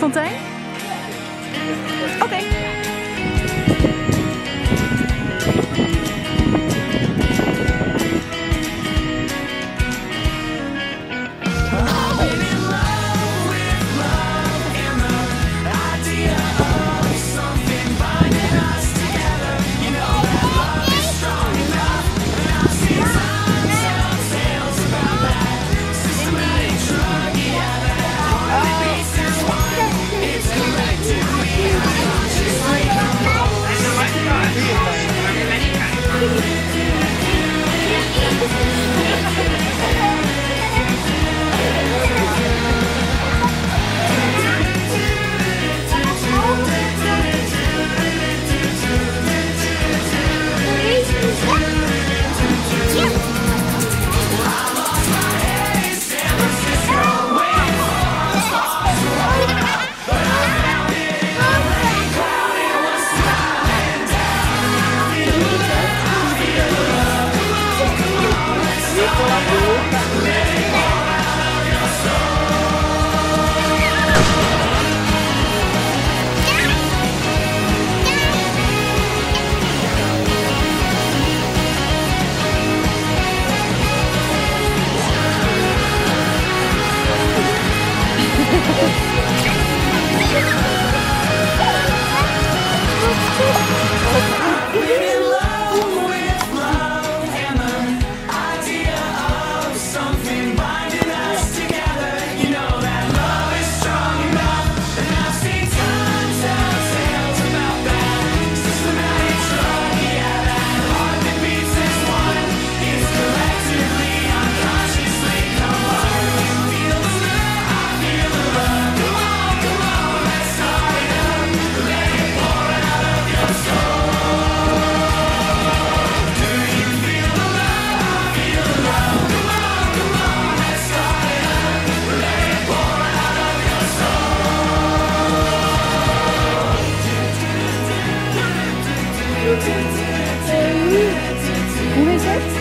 Fontijn? Oké. Massachusetts.